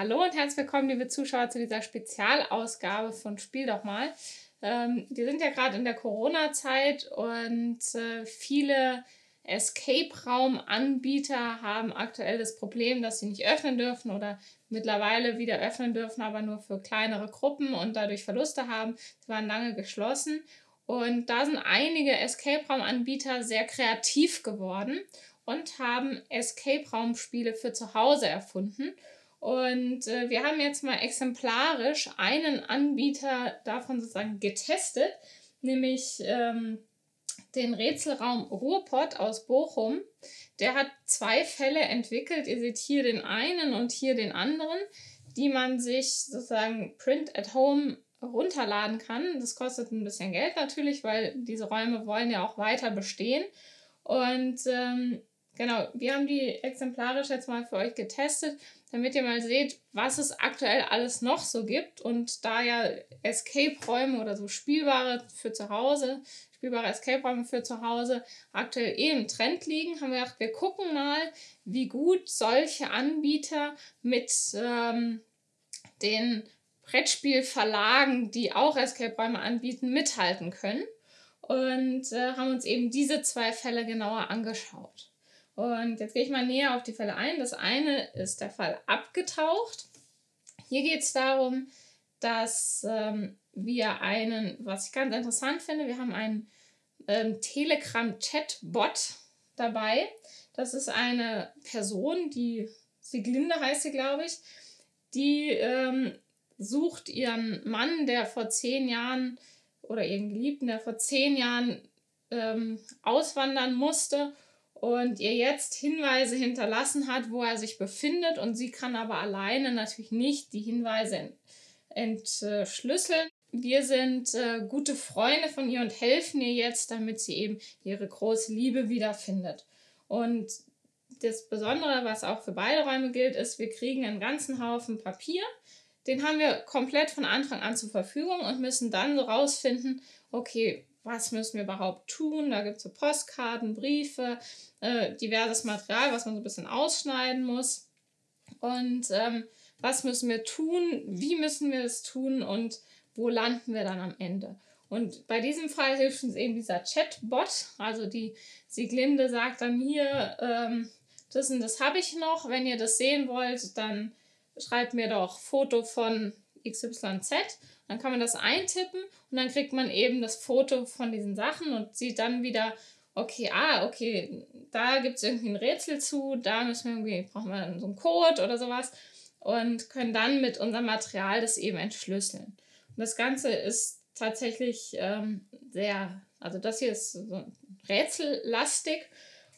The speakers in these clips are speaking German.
Hallo und herzlich willkommen, liebe Zuschauer, zu dieser Spezialausgabe von Spiel doch mal. Ähm, wir sind ja gerade in der Corona-Zeit und äh, viele Escape-Raum-Anbieter haben aktuell das Problem, dass sie nicht öffnen dürfen oder mittlerweile wieder öffnen dürfen, aber nur für kleinere Gruppen und dadurch Verluste haben. Sie waren lange geschlossen. Und da sind einige Escape-Raum-Anbieter sehr kreativ geworden und haben Escape-Raum-Spiele für zu Hause erfunden. Und äh, wir haben jetzt mal exemplarisch einen Anbieter davon sozusagen getestet, nämlich ähm, den Rätselraum Ruhrpott aus Bochum. Der hat zwei Fälle entwickelt. Ihr seht hier den einen und hier den anderen, die man sich sozusagen print at home runterladen kann. Das kostet ein bisschen Geld natürlich, weil diese Räume wollen ja auch weiter bestehen. Und ähm, genau, wir haben die exemplarisch jetzt mal für euch getestet damit ihr mal seht, was es aktuell alles noch so gibt. Und da ja Escape-Räume oder so spielbare für zu Hause, spielbare Escape-Räume für zu Hause aktuell eh im Trend liegen, haben wir gedacht, wir gucken mal, wie gut solche Anbieter mit ähm, den Brettspielverlagen, die auch Escape-Räume anbieten, mithalten können. Und äh, haben uns eben diese zwei Fälle genauer angeschaut. Und jetzt gehe ich mal näher auf die Fälle ein. Das eine ist der Fall abgetaucht. Hier geht es darum, dass ähm, wir einen, was ich ganz interessant finde, wir haben einen ähm, Telegram-Chat-Bot dabei. Das ist eine Person, die Siglinde heißt sie, glaube ich, die ähm, sucht ihren Mann, der vor zehn Jahren oder ihren Geliebten, der vor zehn Jahren ähm, auswandern musste und ihr jetzt Hinweise hinterlassen hat, wo er sich befindet und sie kann aber alleine natürlich nicht die Hinweise entschlüsseln. Wir sind äh, gute Freunde von ihr und helfen ihr jetzt, damit sie eben ihre große Liebe wiederfindet. Und das Besondere, was auch für beide Räume gilt, ist, wir kriegen einen ganzen Haufen Papier. Den haben wir komplett von Anfang an zur Verfügung und müssen dann so rausfinden, okay, was müssen wir überhaupt tun? Da gibt es so Postkarten, Briefe, äh, diverses Material, was man so ein bisschen ausschneiden muss. Und ähm, was müssen wir tun? Wie müssen wir es tun? Und wo landen wir dann am Ende? Und bei diesem Fall hilft uns eben dieser Chatbot. Also die Sieglinde sagt dann hier, ähm, das und das habe ich noch. Wenn ihr das sehen wollt, dann schreibt mir doch Foto von XYZ. Dann kann man das eintippen und dann kriegt man eben das Foto von diesen Sachen und sieht dann wieder, okay, ah, okay, da gibt es irgendwie ein Rätsel zu, da müssen wir irgendwie, brauchen wir so einen Code oder sowas und können dann mit unserem Material das eben entschlüsseln. Und das Ganze ist tatsächlich ähm, sehr, also das hier ist so rätsellastig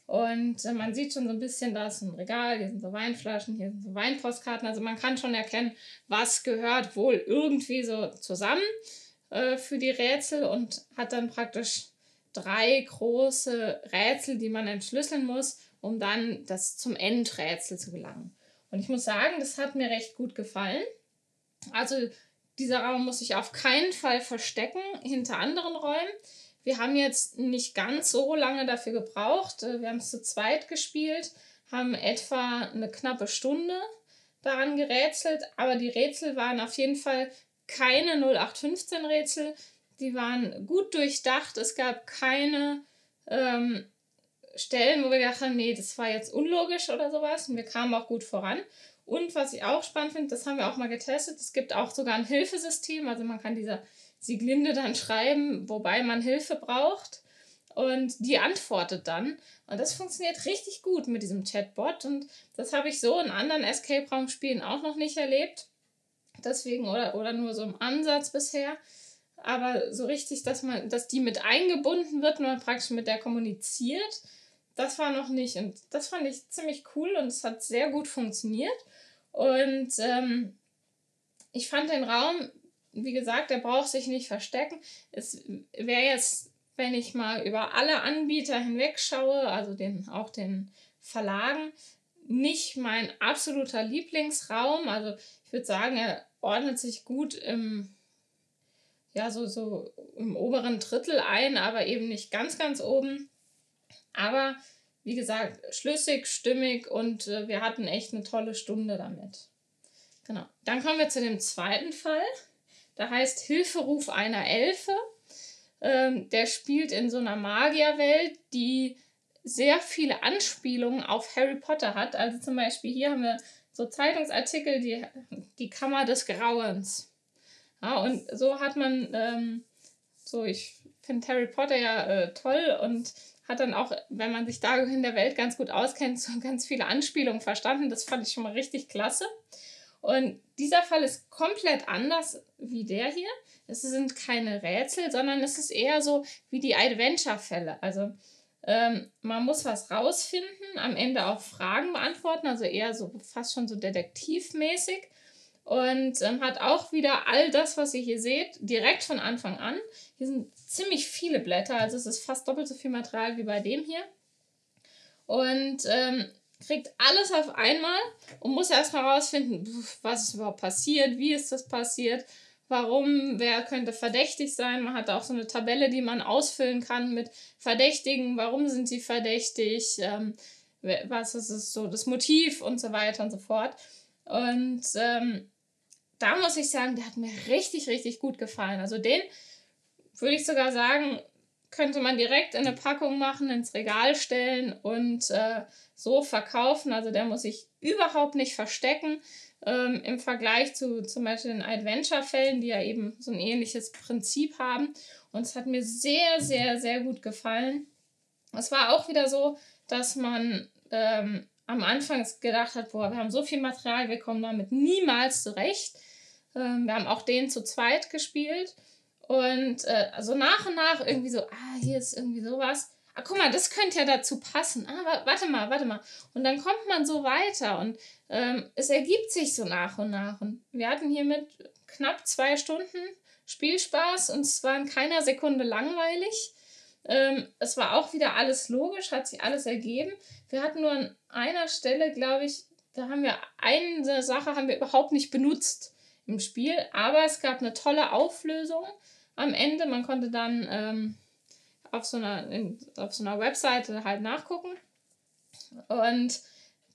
und äh, man sieht schon so ein bisschen, da ist ein Regal, hier sind so Weinflaschen, hier sind so Weinpostkarten. Also man kann schon erkennen, was gehört wohl irgendwie so zusammen äh, für die Rätsel und hat dann praktisch drei große Rätsel, die man entschlüsseln muss, um dann das zum Endrätsel zu gelangen. Und ich muss sagen, das hat mir recht gut gefallen. Also dieser Raum muss sich auf keinen Fall verstecken hinter anderen Räumen. Wir haben jetzt nicht ganz so lange dafür gebraucht. Äh, wir haben es zu zweit gespielt, haben etwa eine knappe Stunde daran gerätselt, aber die Rätsel waren auf jeden Fall keine 0815 Rätsel, die waren gut durchdacht. Es gab keine ähm, Stellen, wo wir gedacht haben, nee, das war jetzt unlogisch oder sowas. Und wir kamen auch gut voran. Und was ich auch spannend finde, das haben wir auch mal getestet, es gibt auch sogar ein Hilfesystem. Also man kann dieser Sieglinde dann schreiben, wobei man Hilfe braucht. Und die antwortet dann. Und das funktioniert richtig gut mit diesem Chatbot. Und das habe ich so in anderen Escape-Raum-Spielen auch noch nicht erlebt. Deswegen, oder, oder nur so im Ansatz bisher. Aber so richtig, dass man, dass die mit eingebunden wird und man praktisch mit der kommuniziert, das war noch nicht. Und das fand ich ziemlich cool und es hat sehr gut funktioniert. Und ähm, ich fand den Raum wie gesagt, er braucht sich nicht verstecken. Es wäre jetzt, wenn ich mal über alle Anbieter hinweg schaue, also den, auch den Verlagen, nicht mein absoluter Lieblingsraum. Also ich würde sagen, er ordnet sich gut im, ja, so, so im oberen Drittel ein, aber eben nicht ganz, ganz oben. Aber wie gesagt, schlüssig, stimmig und äh, wir hatten echt eine tolle Stunde damit. Genau. Dann kommen wir zu dem zweiten Fall. Da heißt Hilferuf einer Elfe. Ähm, der spielt in so einer Magierwelt, die sehr viele Anspielungen auf Harry Potter hat. Also zum Beispiel hier haben wir so Zeitungsartikel, die, die Kammer des Grauens. Ja, und so hat man, ähm, so ich finde Harry Potter ja äh, toll und hat dann auch, wenn man sich da in der Welt ganz gut auskennt, so ganz viele Anspielungen verstanden. Das fand ich schon mal richtig klasse. Und dieser Fall ist komplett anders wie der hier. Es sind keine Rätsel, sondern es ist eher so wie die Adventure-Fälle. Also ähm, man muss was rausfinden, am Ende auch Fragen beantworten, also eher so fast schon so detektivmäßig. Und ähm, hat auch wieder all das, was ihr hier seht, direkt von Anfang an. Hier sind ziemlich viele Blätter, also es ist fast doppelt so viel Material wie bei dem hier. Und ähm, kriegt alles auf einmal und muss erstmal rausfinden, was ist überhaupt passiert, wie ist das passiert, warum, wer könnte verdächtig sein. Man hat auch so eine Tabelle, die man ausfüllen kann mit Verdächtigen, warum sind sie verdächtig, ähm, was ist so das Motiv und so weiter und so fort. Und ähm, da muss ich sagen, der hat mir richtig, richtig gut gefallen. Also den würde ich sogar sagen, könnte man direkt in eine Packung machen, ins Regal stellen und äh, so verkaufen. Also der muss sich überhaupt nicht verstecken ähm, im Vergleich zu zum Beispiel den Adventure-Fällen, die ja eben so ein ähnliches Prinzip haben. Und es hat mir sehr, sehr, sehr gut gefallen. Es war auch wieder so, dass man ähm, am Anfang gedacht hat, boah, wir haben so viel Material, wir kommen damit niemals zurecht. Ähm, wir haben auch den zu zweit gespielt. Und äh, also nach und nach irgendwie so, ah, hier ist irgendwie sowas ah, guck mal, das könnte ja dazu passen. Ah, warte mal, warte mal. Und dann kommt man so weiter und ähm, es ergibt sich so nach und nach. Und wir hatten hier mit knapp zwei Stunden Spielspaß und es war in keiner Sekunde langweilig. Ähm, es war auch wieder alles logisch, hat sich alles ergeben. Wir hatten nur an einer Stelle, glaube ich, da haben wir eine Sache haben wir überhaupt nicht benutzt im Spiel, aber es gab eine tolle Auflösung am Ende. Man konnte dann ähm, auf so einer, in, auf so einer Webseite halt nachgucken. Und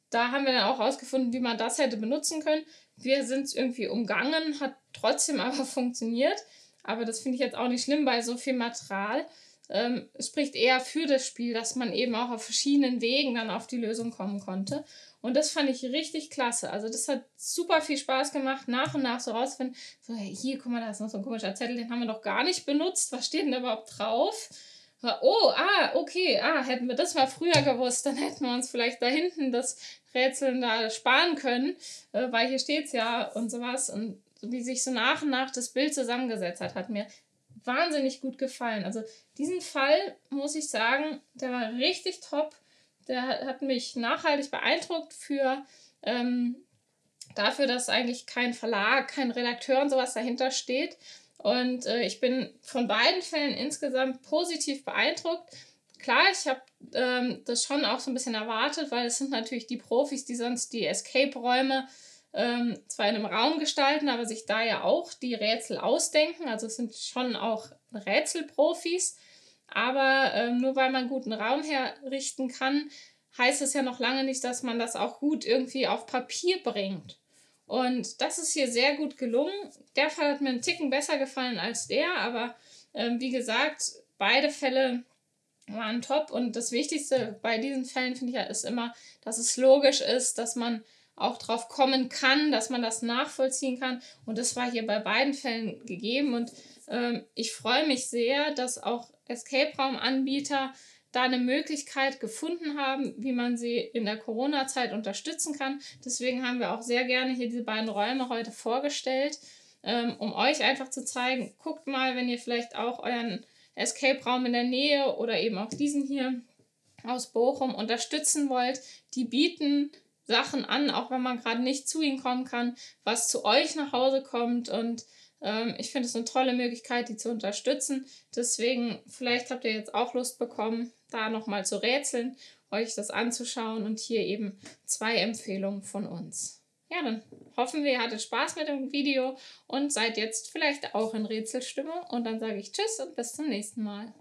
da haben wir dann auch rausgefunden, wie man das hätte benutzen können. Wir sind es irgendwie umgangen, hat trotzdem aber funktioniert. Aber das finde ich jetzt auch nicht schlimm bei so viel Material. Ähm, spricht eher für das Spiel, dass man eben auch auf verschiedenen Wegen dann auf die Lösung kommen konnte. Und das fand ich richtig klasse. Also das hat super viel Spaß gemacht, nach und nach so rausfinden, so hey, hier, guck mal, da ist noch so ein komischer Zettel, den haben wir noch gar nicht benutzt. Was steht denn da überhaupt drauf? Oh, ah, okay, ah, hätten wir das mal früher gewusst, dann hätten wir uns vielleicht da hinten das Rätseln da sparen können, äh, weil hier steht es ja und sowas. Und wie sich so nach und nach das Bild zusammengesetzt hat, hat mir wahnsinnig gut gefallen. Also diesen Fall, muss ich sagen, der war richtig top. Der hat mich nachhaltig beeindruckt für ähm, dafür, dass eigentlich kein Verlag, kein Redakteur und sowas dahinter steht, und äh, ich bin von beiden Fällen insgesamt positiv beeindruckt. Klar, ich habe ähm, das schon auch so ein bisschen erwartet, weil es sind natürlich die Profis, die sonst die Escape-Räume ähm, zwar in einem Raum gestalten, aber sich da ja auch die Rätsel ausdenken. Also es sind schon auch Rätselprofis. Aber ähm, nur weil man guten Raum herrichten kann, heißt es ja noch lange nicht, dass man das auch gut irgendwie auf Papier bringt. Und das ist hier sehr gut gelungen. Der Fall hat mir einen Ticken besser gefallen als der, aber ähm, wie gesagt, beide Fälle waren top. Und das Wichtigste bei diesen Fällen finde ich ja ist immer, dass es logisch ist, dass man auch drauf kommen kann, dass man das nachvollziehen kann. Und das war hier bei beiden Fällen gegeben. Und ähm, ich freue mich sehr, dass auch Escape-Raum-Anbieter da eine Möglichkeit gefunden haben, wie man sie in der Corona-Zeit unterstützen kann. Deswegen haben wir auch sehr gerne hier diese beiden Räume heute vorgestellt, ähm, um euch einfach zu zeigen, guckt mal, wenn ihr vielleicht auch euren Escape-Raum in der Nähe oder eben auch diesen hier aus Bochum unterstützen wollt. Die bieten Sachen an, auch wenn man gerade nicht zu ihnen kommen kann, was zu euch nach Hause kommt und ähm, ich finde es eine tolle Möglichkeit, die zu unterstützen. Deswegen, vielleicht habt ihr jetzt auch Lust bekommen, da nochmal zu rätseln, euch das anzuschauen und hier eben zwei Empfehlungen von uns. Ja, dann hoffen wir, ihr hattet Spaß mit dem Video und seid jetzt vielleicht auch in Rätselstimme. Und dann sage ich Tschüss und bis zum nächsten Mal.